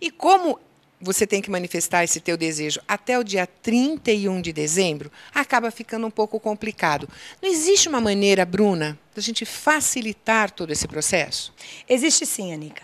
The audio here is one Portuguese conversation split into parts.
E como você tem que manifestar esse teu desejo até o dia 31 de dezembro, acaba ficando um pouco complicado. Não existe uma maneira, Bruna, da gente facilitar todo esse processo? Existe sim, Anica.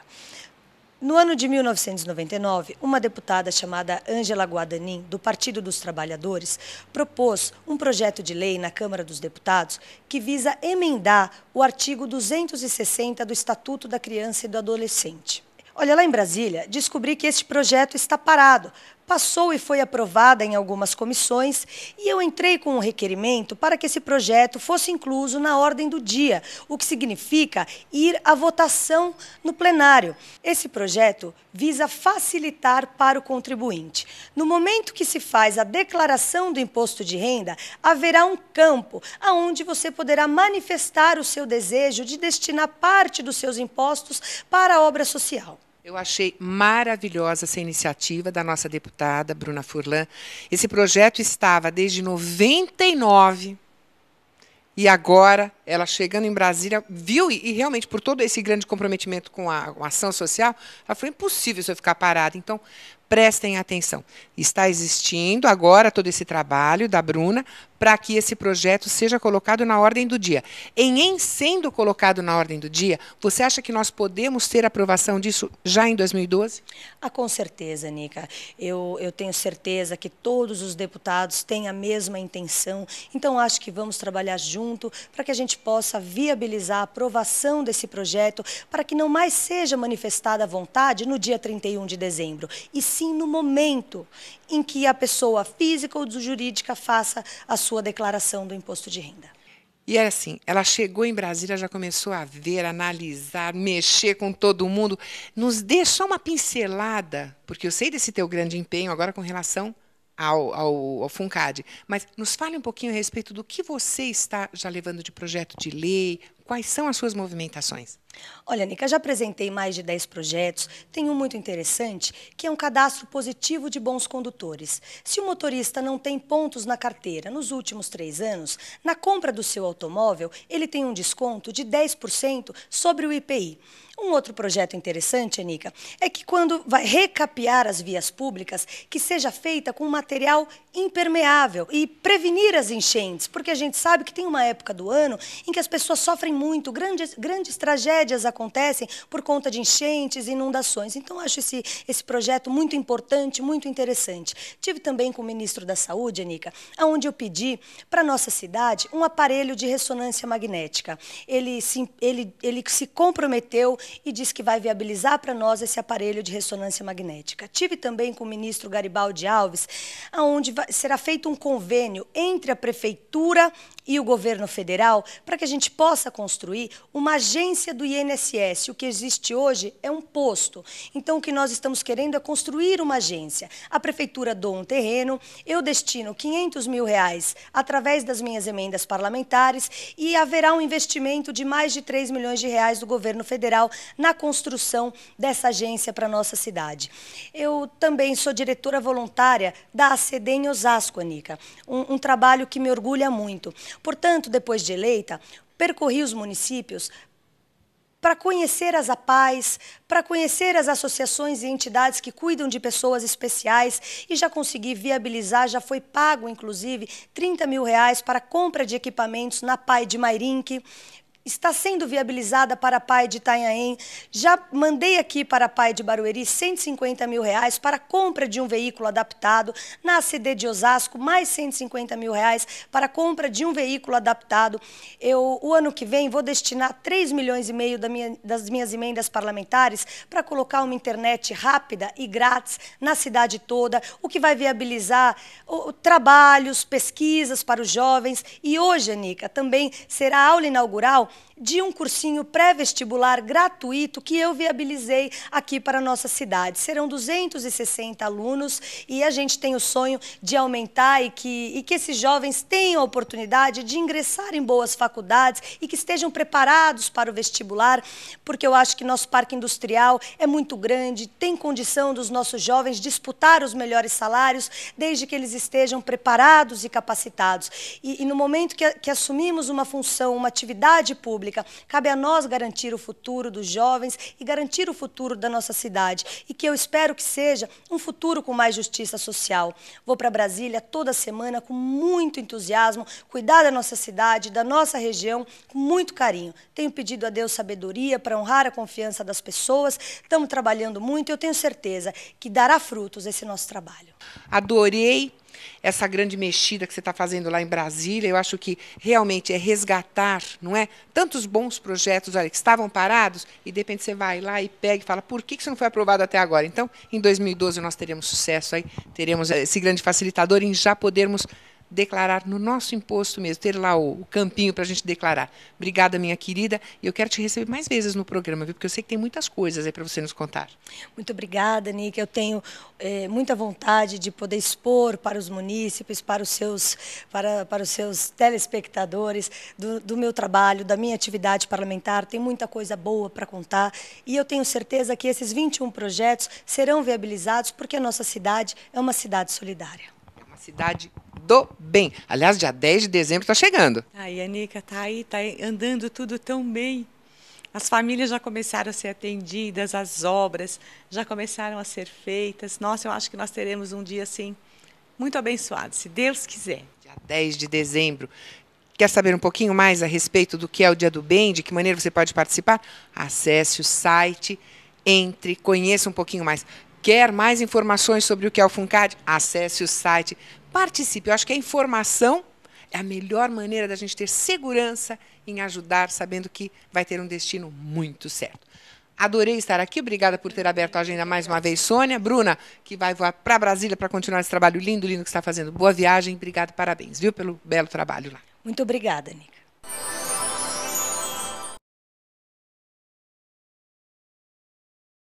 No ano de 1999, uma deputada chamada Ângela Guadanin, do Partido dos Trabalhadores, propôs um projeto de lei na Câmara dos Deputados que visa emendar o artigo 260 do Estatuto da Criança e do Adolescente. Olha, lá em Brasília, descobri que este projeto está parado. Passou e foi aprovada em algumas comissões e eu entrei com um requerimento para que esse projeto fosse incluso na ordem do dia, o que significa ir à votação no plenário. Esse projeto visa facilitar para o contribuinte. No momento que se faz a declaração do imposto de renda, haverá um campo aonde você poderá manifestar o seu desejo de destinar parte dos seus impostos para a obra social. Eu achei maravilhosa essa iniciativa da nossa deputada Bruna Furlan. Esse projeto estava desde 99 e agora ela chegando em Brasília viu e, realmente por todo esse grande comprometimento com a, com a ação social, ela foi impossível isso ficar parada. Então prestem atenção. Está existindo agora todo esse trabalho da Bruna para que esse projeto seja colocado na ordem do dia. Em, em sendo colocado na ordem do dia, você acha que nós podemos ter aprovação disso já em 2012? Ah, com certeza, Nica. Eu, eu tenho certeza que todos os deputados têm a mesma intenção. Então, acho que vamos trabalhar junto para que a gente possa viabilizar a aprovação desse projeto para que não mais seja manifestada a vontade no dia 31 de dezembro, e sim no momento em que a pessoa física ou jurídica faça a sua declaração do imposto de renda. E é assim, ela chegou em Brasília, já começou a ver, analisar, mexer com todo mundo. Nos dê só uma pincelada, porque eu sei desse teu grande empenho agora com relação ao, ao, ao FUNCAD, mas nos fale um pouquinho a respeito do que você está já levando de projeto de lei, quais são as suas movimentações? Olha, Nica, já apresentei mais de 10 projetos. Tem um muito interessante, que é um cadastro positivo de bons condutores. Se o motorista não tem pontos na carteira nos últimos três anos, na compra do seu automóvel, ele tem um desconto de 10% sobre o IPI. Um outro projeto interessante, Anica, é que quando vai recapear as vias públicas, que seja feita com material impermeável e prevenir as enchentes, porque a gente sabe que tem uma época do ano em que as pessoas sofrem muito, grandes, grandes tragédias acontecem por conta de enchentes, inundações. Então, acho esse, esse projeto muito importante, muito interessante. Tive também com o ministro da Saúde, Anica, onde eu pedi para a nossa cidade um aparelho de ressonância magnética. Ele se, ele, ele se comprometeu e disse que vai viabilizar para nós esse aparelho de ressonância magnética. Tive também com o ministro Garibaldi Alves, onde será feito um convênio entre a prefeitura e o governo federal para que a gente possa construir uma agência do INSS. O que existe hoje é um posto. Então, o que nós estamos querendo é construir uma agência. A prefeitura doa um terreno, eu destino 500 mil reais através das minhas emendas parlamentares e haverá um investimento de mais de 3 milhões de reais do governo federal na construção dessa agência para a nossa cidade. Eu também sou diretora voluntária da ACD em Osasco, Anica, um, um trabalho que me orgulha muito. Portanto, depois de eleita, percorri os municípios para conhecer as APAES, para conhecer as associações e entidades que cuidam de pessoas especiais e já consegui viabilizar, já foi pago, inclusive, 30 mil reais para compra de equipamentos na PAI de Mairinque, está sendo viabilizada para a PAI de Itanhaém. Já mandei aqui para a PAI de Barueri 150 mil reais para compra de um veículo adaptado. Na ACD de Osasco, mais 150 mil reais para compra de um veículo adaptado. Eu, o ano que vem, vou destinar 3 milhões e meio das minhas emendas parlamentares para colocar uma internet rápida e grátis na cidade toda, o que vai viabilizar o, trabalhos, pesquisas para os jovens. E hoje, Anica, também será aula inaugural de um cursinho pré-vestibular gratuito que eu viabilizei aqui para a nossa cidade. Serão 260 alunos e a gente tem o sonho de aumentar e que, e que esses jovens tenham a oportunidade de ingressar em boas faculdades e que estejam preparados para o vestibular, porque eu acho que nosso parque industrial é muito grande, tem condição dos nossos jovens disputar os melhores salários, desde que eles estejam preparados e capacitados. E, e no momento que, que assumimos uma função, uma atividade pública. Cabe a nós garantir o futuro dos jovens e garantir o futuro da nossa cidade. E que eu espero que seja um futuro com mais justiça social. Vou para Brasília toda semana com muito entusiasmo, cuidar da nossa cidade, da nossa região, com muito carinho. Tenho pedido a Deus sabedoria para honrar a confiança das pessoas. Estamos trabalhando muito e eu tenho certeza que dará frutos esse nosso trabalho. Adorei essa grande mexida que você está fazendo lá em Brasília. Eu acho que realmente é resgatar, não é? Tantos bons projetos olha, que estavam parados e de repente você vai lá e pega e fala por que isso não foi aprovado até agora? Então, em 2012 nós teremos sucesso aí, teremos esse grande facilitador em já podermos declarar no nosso imposto mesmo, ter lá o, o campinho para a gente declarar. Obrigada, minha querida, e eu quero te receber mais vezes no programa, viu? porque eu sei que tem muitas coisas aí para você nos contar. Muito obrigada, Nica. Eu tenho é, muita vontade de poder expor para os munícipes, para os seus, para, para os seus telespectadores do, do meu trabalho, da minha atividade parlamentar. Tem muita coisa boa para contar e eu tenho certeza que esses 21 projetos serão viabilizados porque a nossa cidade é uma cidade solidária. Cidade do bem. Aliás, dia 10 de dezembro está chegando. Aí, Anica, tá aí, tá andando tudo tão bem. As famílias já começaram a ser atendidas, as obras já começaram a ser feitas. Nossa, eu acho que nós teremos um dia assim muito abençoado, se Deus quiser. Dia 10 de dezembro. Quer saber um pouquinho mais a respeito do que é o Dia do Bem, de que maneira você pode participar? Acesse o site, entre, conheça um pouquinho mais. Quer mais informações sobre o que é o FUNCAD? Acesse o site, participe. Eu acho que a informação é a melhor maneira da gente ter segurança em ajudar, sabendo que vai ter um destino muito certo. Adorei estar aqui, obrigada por ter aberto a agenda mais uma vez, Sônia. Bruna, que vai voar para Brasília para continuar esse trabalho lindo, lindo que está fazendo. Boa viagem, obrigada, parabéns, viu, pelo belo trabalho lá. Muito obrigada, Nica.